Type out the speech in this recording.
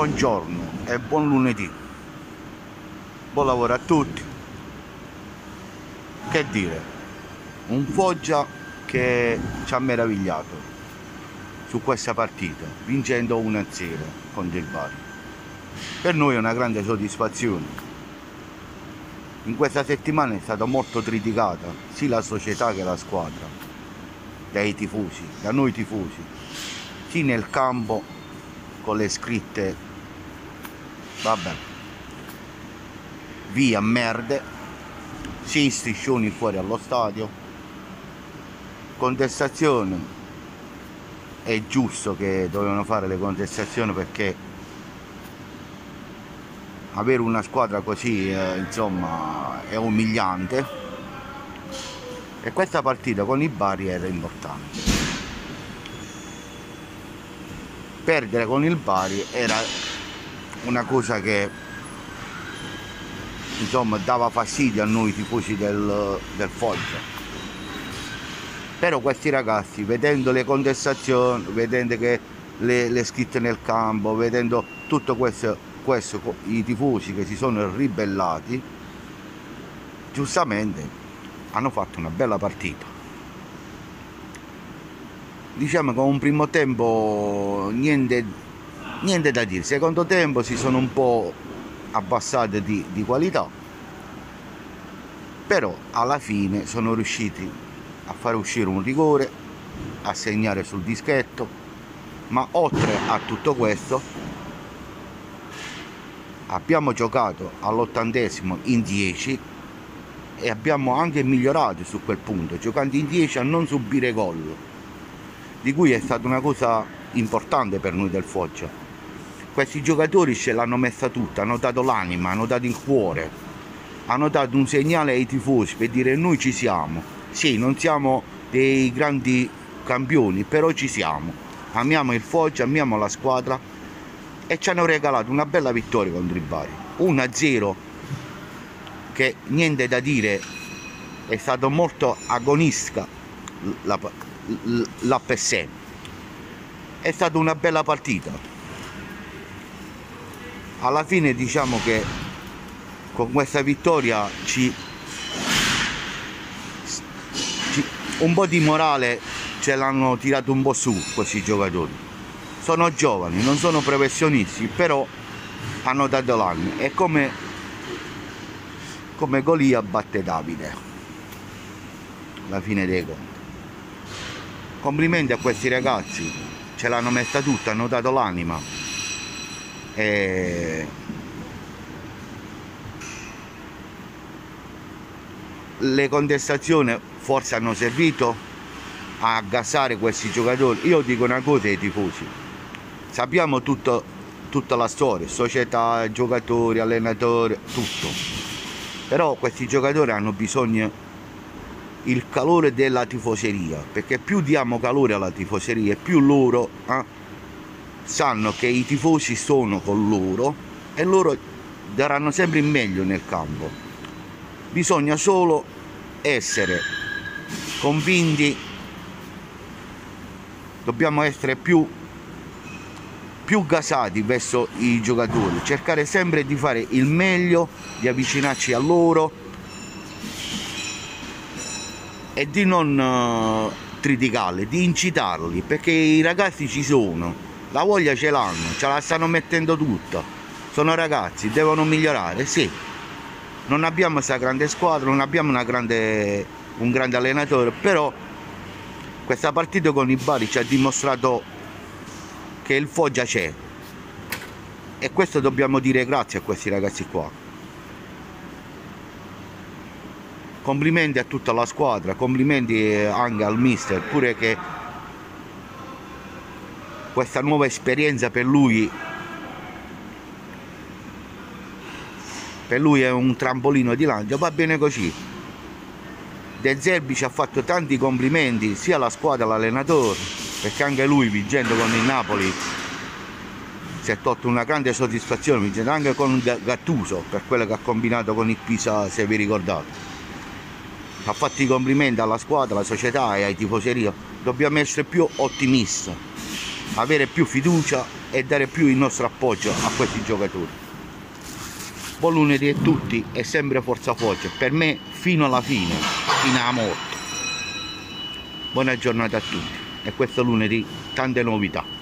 buongiorno e buon lunedì. Buon lavoro a tutti. Che dire, un Foggia che ci ha meravigliato su questa partita, vincendo 1-0 contro il Bari. Per noi è una grande soddisfazione. In questa settimana è stata molto criticata sia la società che la squadra, dai tifosi, da noi tifosi, sia nel campo con le scritte vabbè via merde. Sì striscioni fuori allo stadio. Contestazione. È giusto che dovevano fare le contestazioni perché avere una squadra così eh, insomma è umiliante. E questa partita con i Bari era importante. Perdere con il Bari era una cosa che insomma dava fastidio a noi tifosi del, del Foggia. Però questi ragazzi vedendo le contestazioni vedendo le, le scritte nel campo vedendo tutto questo, questo i tifosi che si sono ribellati giustamente hanno fatto una bella partita. Diciamo che un primo tempo niente, niente da dire secondo tempo si sono un po' abbassate di, di qualità però alla fine sono riusciti a fare uscire un rigore a segnare sul dischetto ma oltre a tutto questo abbiamo giocato all'ottantesimo in 10 e abbiamo anche migliorato su quel punto giocando in 10 a non subire gol di cui è stata una cosa importante per noi del Foggia. Questi giocatori ce l'hanno messa tutta, hanno dato l'anima, hanno dato il cuore, hanno dato un segnale ai tifosi per dire noi ci siamo. Sì, non siamo dei grandi campioni, però ci siamo. Amiamo il Foggia, amiamo la squadra e ci hanno regalato una bella vittoria contro il Bari. 1-0 che niente da dire, è stato molto agonistica la. È stata una bella partita. Alla fine diciamo che con questa vittoria ci, ci un po' di morale ce l'hanno tirato un po' su questi giocatori. Sono giovani, non sono professionisti, però hanno dato l'anno. È come, come Golia batte Davide. La fine dei conti complimenti a questi ragazzi ce l'hanno messa tutta hanno dato l'anima e le contestazioni forse hanno servito a gasare questi giocatori. Io dico una cosa ai tifosi. Sappiamo tutto, tutta la storia società, giocatori, allenatori tutto. Però questi giocatori hanno bisogno il calore della tifoseria perché più diamo calore alla tifoseria più loro eh, sanno che i tifosi sono con loro e loro daranno sempre il meglio nel campo. Bisogna solo essere convinti. Dobbiamo essere più più gasati verso i giocatori cercare sempre di fare il meglio di avvicinarci a loro e di non criticarli, di incitarli, perché i ragazzi ci sono, la voglia ce l'hanno, ce la stanno mettendo tutta, sono ragazzi, devono migliorare, sì. Non abbiamo questa grande squadra, non abbiamo grande, un grande allenatore, però questa partita con i Bari ci ha dimostrato che il Foggia c'è e questo dobbiamo dire grazie a questi ragazzi qua. complimenti a tutta la squadra, complimenti anche al mister, pure che questa nuova esperienza per lui per lui è un trampolino di lancio, va bene così. De Zerbi ci ha fatto tanti complimenti sia alla squadra che all'allenatore, perché anche lui vincendo con il Napoli si è tolto una grande soddisfazione, vincendo anche con Gattuso per quello che ha combinato con il Pisa, se vi ricordate ha fatto i complimenti alla squadra, alla società e ai tifoseria. Dobbiamo essere più ottimisti, avere più fiducia e dare più il nostro appoggio a questi giocatori. Buon lunedì a tutti e sempre forza Foggia, per me fino alla fine, fino alla morte. Buona giornata a tutti e questo lunedì tante novità.